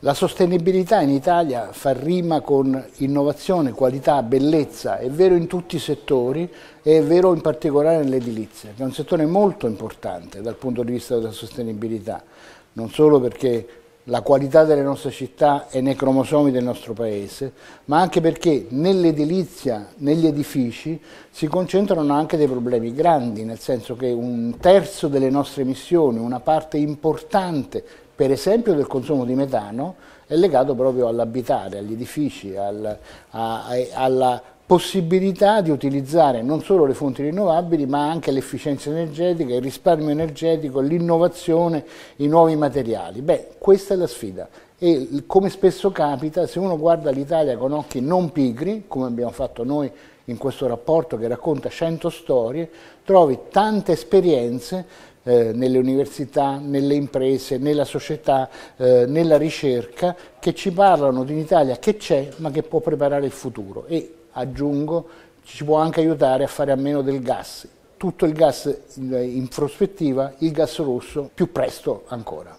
La sostenibilità in Italia fa rima con innovazione, qualità, bellezza, è vero in tutti i settori e è vero in particolare nell'edilizia, che è un settore molto importante dal punto di vista della sostenibilità, non solo perché la qualità delle nostre città è nei cromosomi del nostro paese, ma anche perché nell'edilizia, negli edifici, si concentrano anche dei problemi grandi, nel senso che un terzo delle nostre emissioni, una parte importante per esempio del consumo di metano, è legato proprio all'abitare, agli edifici, al, a, a, alla possibilità di utilizzare non solo le fonti rinnovabili ma anche l'efficienza energetica, il risparmio energetico, l'innovazione, i nuovi materiali. Beh, questa è la sfida e come spesso capita, se uno guarda l'Italia con occhi non pigri, come abbiamo fatto noi in questo rapporto che racconta 100 storie, trovi tante esperienze eh, nelle università, nelle imprese, nella società, eh, nella ricerca, che ci parlano di un'Italia che c'è ma che può preparare il futuro e, aggiungo, ci può anche aiutare a fare a meno del gas. Tutto il gas in prospettiva, il gas rosso, più presto ancora.